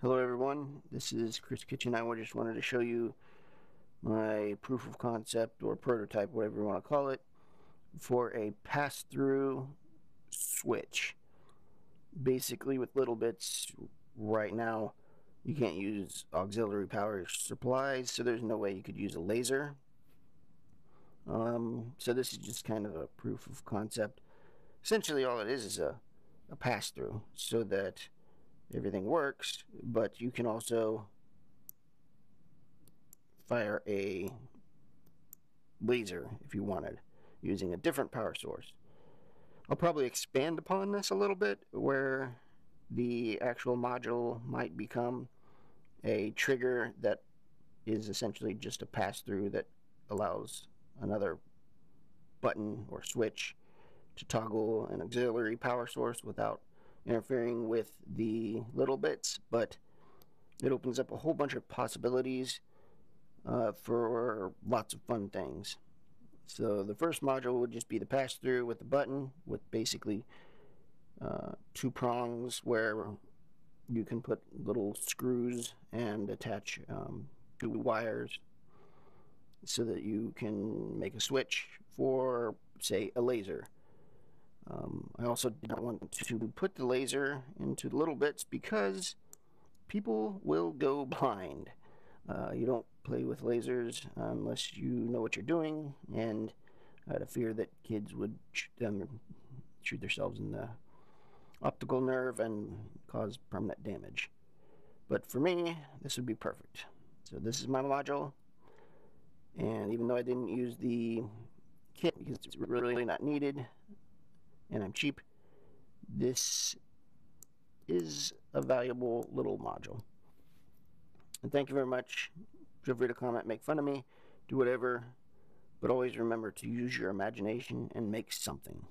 Hello everyone, this is Chris Kitchen. I just wanted to show you my proof of concept or prototype, whatever you want to call it, for a pass-through switch. Basically with LittleBits right now you can't use auxiliary power supplies so there's no way you could use a laser. Um, so this is just kind of a proof of concept. Essentially all it is is a, a pass-through so that everything works, but you can also fire a laser if you wanted using a different power source. I'll probably expand upon this a little bit where the actual module might become a trigger that is essentially just a pass-through that allows another button or switch to toggle an auxiliary power source without interfering with the LittleBits, but it opens up a whole bunch of possibilities uh, for lots of fun things. So the first module would just be the pass-through with the button with basically uh, two prongs where you can put little screws and attach um, two wires so that you can make a switch for say a laser um, also did not want to put the laser into LittleBits because people will go blind. Uh, you don't play with lasers unless you know what you're doing, and I had a fear that kids would shoot them, shoot themselves in the optical nerve and cause permanent damage. But for me, this would be perfect. So this is my module, and even though I didn't use the kit because it's really not needed, and I'm cheap, this is a valuable little module. And thank you very much. Feel free to comment, make fun of me, do whatever, but always remember to use your imagination and make something.